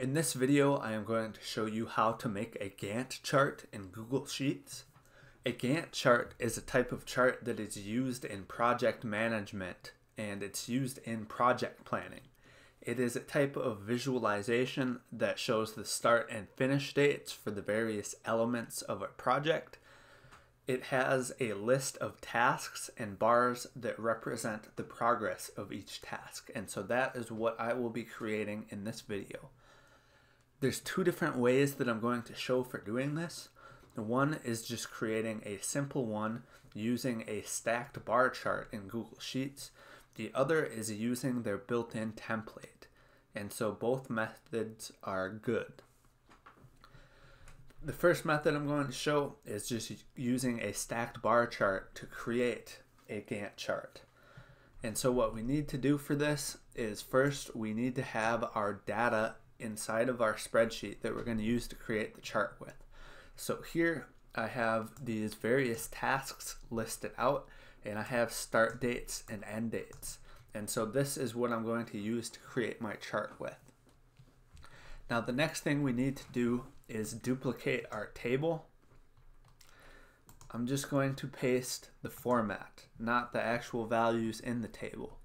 In this video, I am going to show you how to make a Gantt chart in Google Sheets. A Gantt chart is a type of chart that is used in project management and it's used in project planning. It is a type of visualization that shows the start and finish dates for the various elements of a project. It has a list of tasks and bars that represent the progress of each task. And so that is what I will be creating in this video. There's two different ways that I'm going to show for doing this. One is just creating a simple one using a stacked bar chart in Google Sheets. The other is using their built-in template. And so both methods are good. The first method I'm going to show is just using a stacked bar chart to create a Gantt chart. And so what we need to do for this is first we need to have our data inside of our spreadsheet that we're going to use to create the chart with. So here I have these various tasks listed out and I have start dates and end dates. And so this is what I'm going to use to create my chart with. Now the next thing we need to do is duplicate our table. I'm just going to paste the format, not the actual values in the table.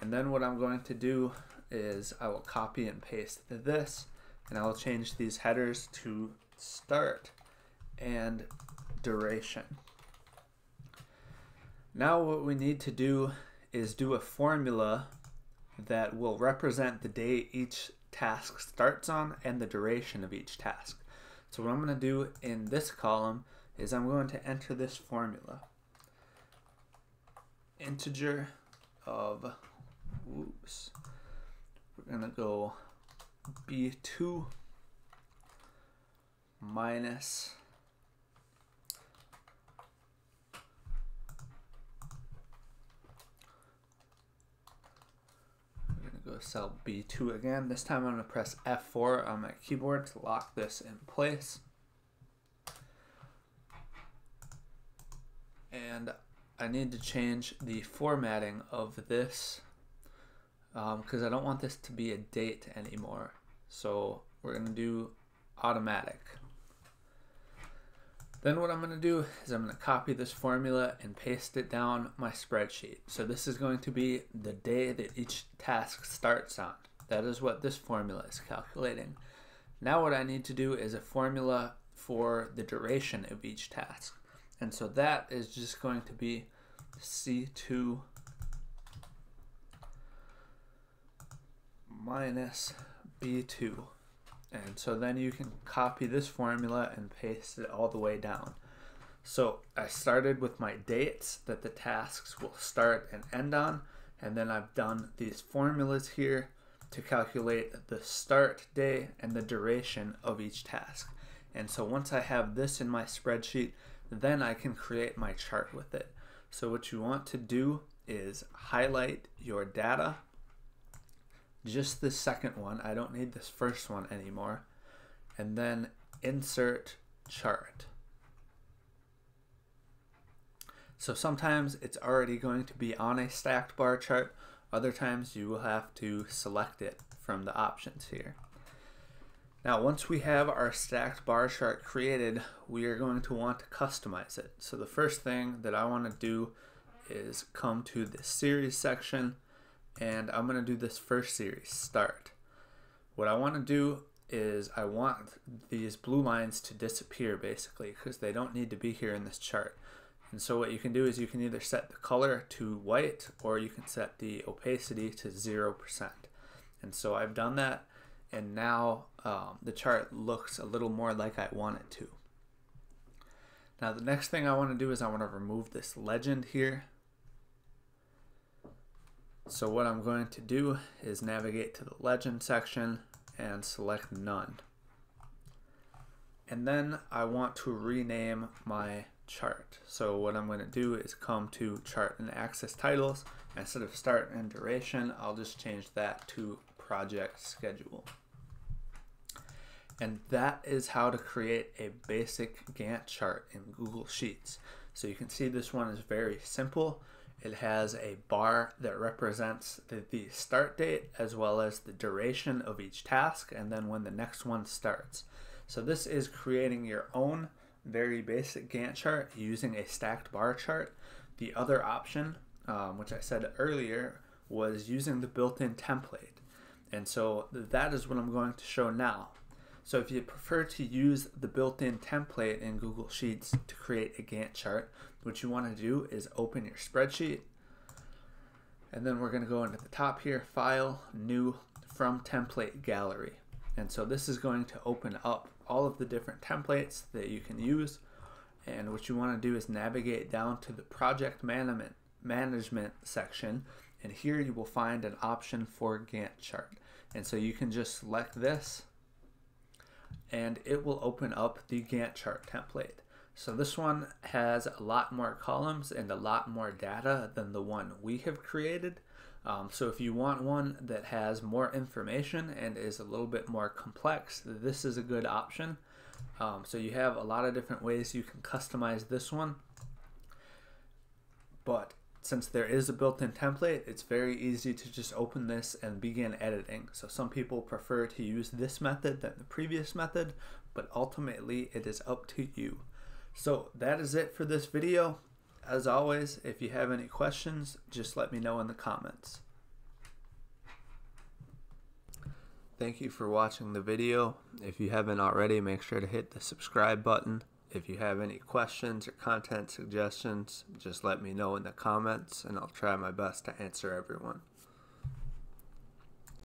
And then what I'm going to do is I will copy and paste this and I will change these headers to start and duration. Now what we need to do is do a formula that will represent the day each task starts on and the duration of each task. So what I'm going to do in this column is I'm going to enter this formula. Integer of, oops, we're going to go B2 minus we're going to go cell B2 again. This time I'm going to press F4 on my keyboard to lock this in place. And I need to change the formatting of this because um, I don't want this to be a date anymore. So we're going to do automatic. Then what I'm going to do is I'm going to copy this formula and paste it down my spreadsheet. So this is going to be the day that each task starts on. That is what this formula is calculating. Now what I need to do is a formula for the duration of each task. And so that is just going to be C2 minus B2. And so then you can copy this formula and paste it all the way down. So I started with my dates that the tasks will start and end on, and then I've done these formulas here to calculate the start day and the duration of each task. And so once I have this in my spreadsheet, then I can create my chart with it. So what you want to do is highlight your data just the second one. I don't need this first one anymore. And then insert chart. So sometimes it's already going to be on a stacked bar chart. Other times you will have to select it from the options here. Now once we have our stacked bar chart created, we are going to want to customize it. So the first thing that I want to do is come to the series section and I'm going to do this first series, start. What I want to do is I want these blue lines to disappear basically because they don't need to be here in this chart. And so what you can do is you can either set the color to white or you can set the opacity to 0%. And so I've done that and now um, the chart looks a little more like I want it to. Now the next thing I want to do is I want to remove this legend here so what I'm going to do is navigate to the legend section and select none. And then I want to rename my chart. So what I'm going to do is come to chart and access titles. Instead of start and duration, I'll just change that to project schedule. And that is how to create a basic Gantt chart in Google Sheets. So you can see this one is very simple it has a bar that represents the, the start date as well as the duration of each task and then when the next one starts. So this is creating your own very basic Gantt chart using a stacked bar chart. The other option, um, which I said earlier, was using the built-in template. And so that is what I'm going to show now. So if you prefer to use the built-in template in Google Sheets to create a Gantt chart, what you want to do is open your spreadsheet and then we're going to go into the top here, File, New, From Template Gallery. And so this is going to open up all of the different templates that you can use. And what you want to do is navigate down to the Project Management, management section. And here you will find an option for Gantt chart. And so you can just select this and it will open up the Gantt chart template. So this one has a lot more columns and a lot more data than the one we have created. Um, so if you want one that has more information and is a little bit more complex, this is a good option. Um, so you have a lot of different ways you can customize this one. But since there is a built-in template, it's very easy to just open this and begin editing. So some people prefer to use this method than the previous method, but ultimately it is up to you. So that is it for this video. As always, if you have any questions, just let me know in the comments. Thank you for watching the video. If you haven't already, make sure to hit the subscribe button. If you have any questions or content suggestions, just let me know in the comments and I'll try my best to answer everyone.